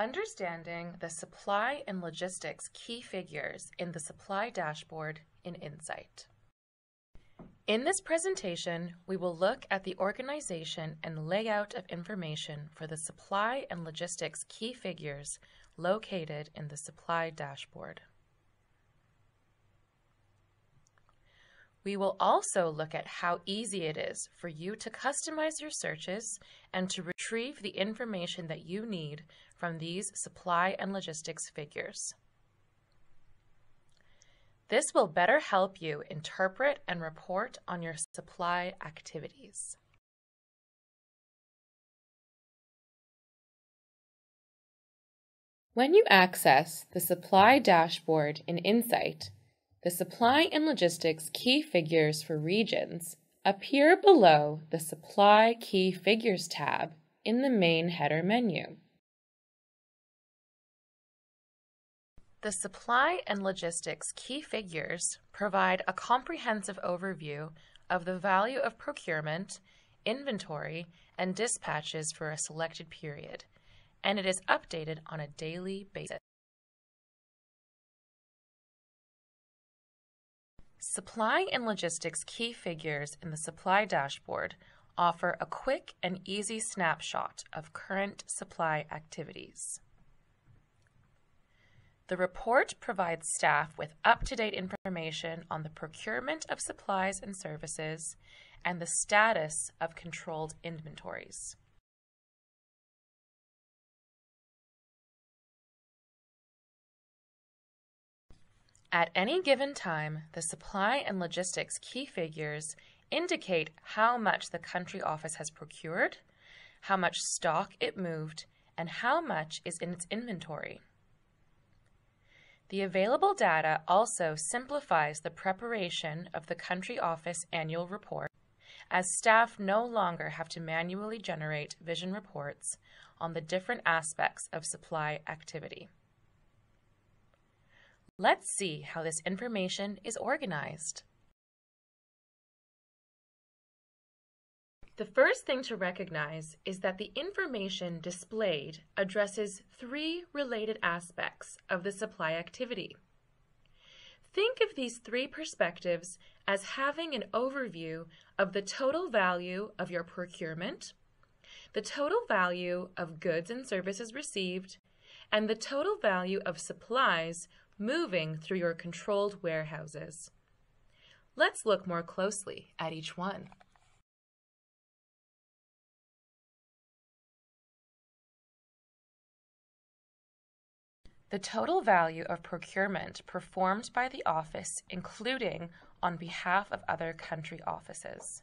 Understanding the supply and logistics key figures in the supply dashboard in Insight. In this presentation, we will look at the organization and layout of information for the supply and logistics key figures located in the supply dashboard. We will also look at how easy it is for you to customize your searches and to retrieve the information that you need from these supply and logistics figures. This will better help you interpret and report on your supply activities. When you access the supply dashboard in Insight, the supply and logistics key figures for regions appear below the Supply Key Figures tab in the main header menu. The supply and logistics key figures provide a comprehensive overview of the value of procurement, inventory, and dispatches for a selected period, and it is updated on a daily basis. Supply and logistics key figures in the supply dashboard offer a quick and easy snapshot of current supply activities. The report provides staff with up-to-date information on the procurement of supplies and services and the status of controlled inventories. At any given time, the supply and logistics key figures indicate how much the country office has procured, how much stock it moved, and how much is in its inventory. The available data also simplifies the preparation of the country office annual report, as staff no longer have to manually generate vision reports on the different aspects of supply activity. Let's see how this information is organized. The first thing to recognize is that the information displayed addresses three related aspects of the supply activity. Think of these three perspectives as having an overview of the total value of your procurement, the total value of goods and services received, and the total value of supplies moving through your controlled warehouses. Let's look more closely at each one. The total value of procurement performed by the office, including on behalf of other country offices.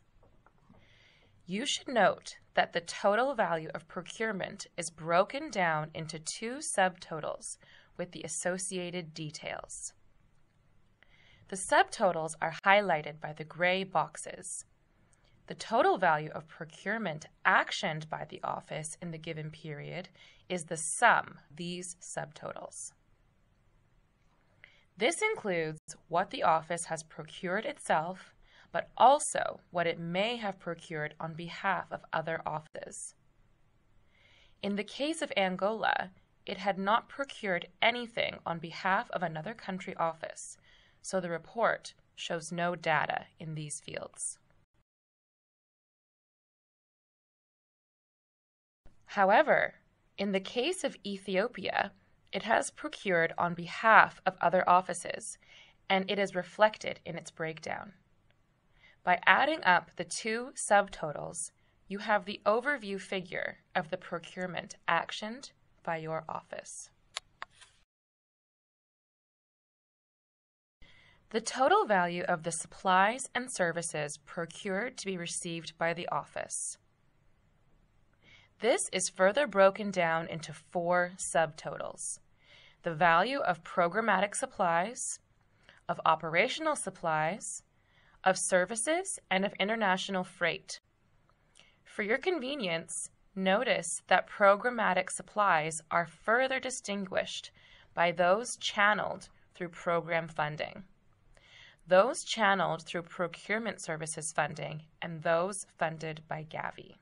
You should note that the total value of procurement is broken down into two subtotals with the associated details. The subtotals are highlighted by the gray boxes. The total value of procurement actioned by the office in the given period is the sum of these subtotals. This includes what the office has procured itself, but also what it may have procured on behalf of other offices. In the case of Angola, it had not procured anything on behalf of another country office, so the report shows no data in these fields. However, in the case of Ethiopia, it has procured on behalf of other offices, and it is reflected in its breakdown. By adding up the two subtotals, you have the overview figure of the procurement actioned by your office. The total value of the supplies and services procured to be received by the office. This is further broken down into four subtotals. The value of programmatic supplies, of operational supplies, of services, and of international freight. For your convenience, Notice that programmatic supplies are further distinguished by those channeled through program funding, those channeled through procurement services funding, and those funded by Gavi.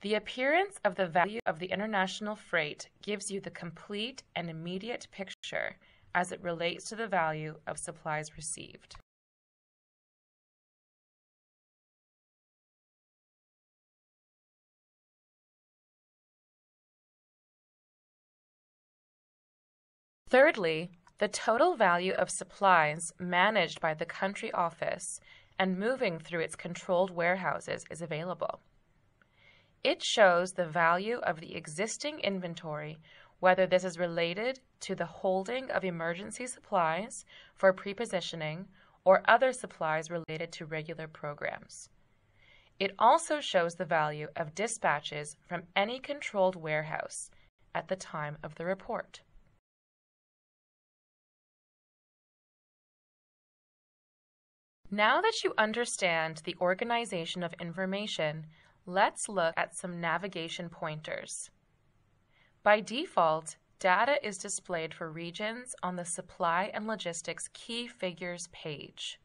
The appearance of the value of the international freight gives you the complete and immediate picture as it relates to the value of supplies received. Thirdly, the total value of supplies managed by the country office and moving through its controlled warehouses is available. It shows the value of the existing inventory, whether this is related to the holding of emergency supplies for prepositioning or other supplies related to regular programs. It also shows the value of dispatches from any controlled warehouse at the time of the report. Now that you understand the organization of information, let's look at some navigation pointers. By default, data is displayed for regions on the Supply and Logistics Key Figures page.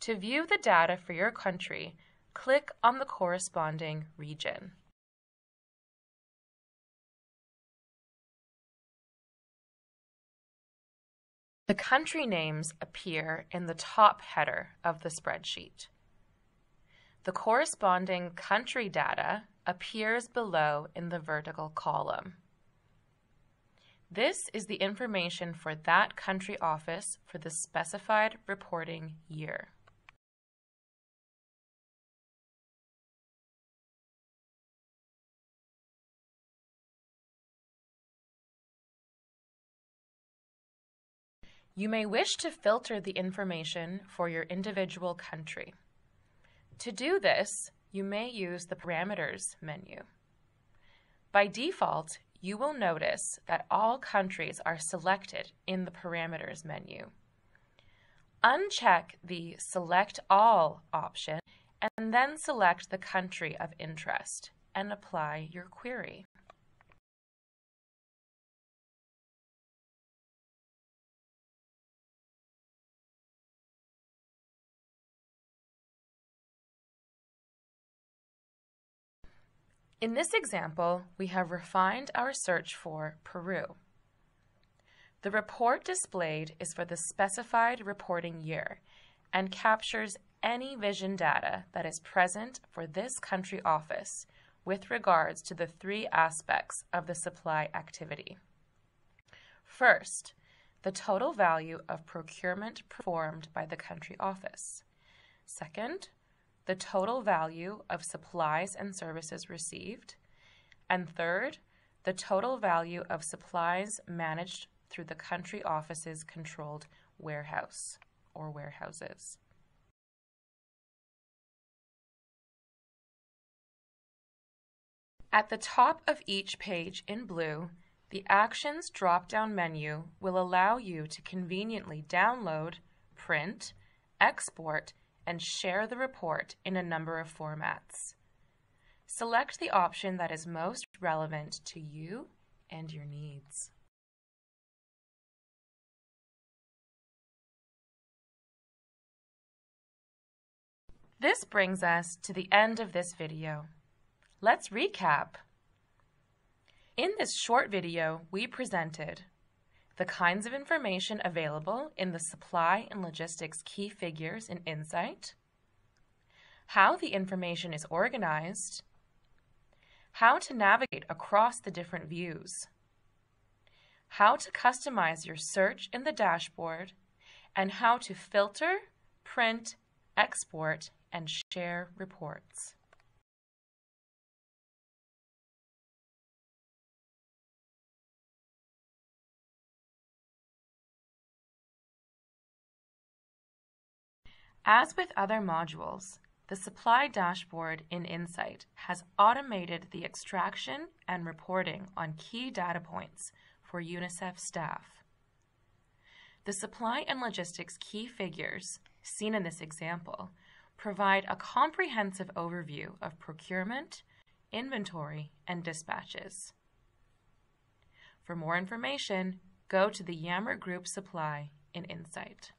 To view the data for your country, click on the corresponding region. The country names appear in the top header of the spreadsheet. The corresponding country data appears below in the vertical column. This is the information for that country office for the specified reporting year. You may wish to filter the information for your individual country. To do this, you may use the Parameters menu. By default, you will notice that all countries are selected in the Parameters menu. Uncheck the Select All option and then select the country of interest and apply your query. In this example, we have refined our search for Peru. The report displayed is for the specified reporting year and captures any vision data that is present for this country office with regards to the three aspects of the supply activity. First, the total value of procurement performed by the country office. Second, the total value of supplies and services received. And third, the total value of supplies managed through the country office's controlled warehouse or warehouses. At the top of each page in blue, the Actions drop-down menu will allow you to conveniently download, print, export, and share the report in a number of formats. Select the option that is most relevant to you and your needs. This brings us to the end of this video. Let's recap. In this short video, we presented the kinds of information available in the supply and logistics key figures in Insight, how the information is organized, how to navigate across the different views, how to customize your search in the dashboard, and how to filter, print, export, and share reports. As with other modules, the supply dashboard in Insight has automated the extraction and reporting on key data points for UNICEF staff. The supply and logistics key figures, seen in this example, provide a comprehensive overview of procurement, inventory, and dispatches. For more information, go to the Yammer Group Supply in Insight.